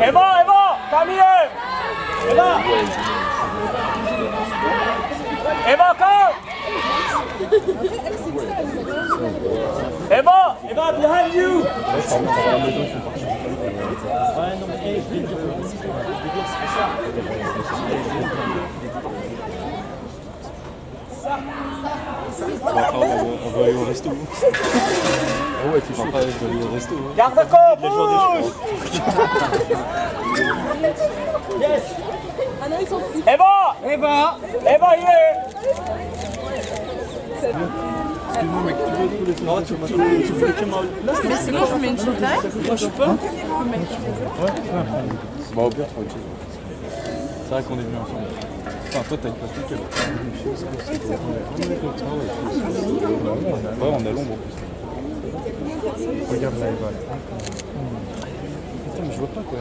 Eva, Eva, Kamil Eva Eva, come! Eva, Eva, behind you! On va aller au resto. Ah ouais, tu sais pas, aller au resto. hein. Garde le corps, bouge! Yes! Eva! Eva! Eva, here! Excuse-moi, mec, tu veux tous les Non, tu, fais que mal. Mais sinon, je mets une chose. Moi, je peux. Ouais, Bah, au pire, tu autre chose. C'est vrai qu'on est venus ensemble. Enfin, toi, t'as une place toute seule. Ouais, on est à l'ombre en plus. Regarde là, Eva. Putain, mais je vois pas quoi.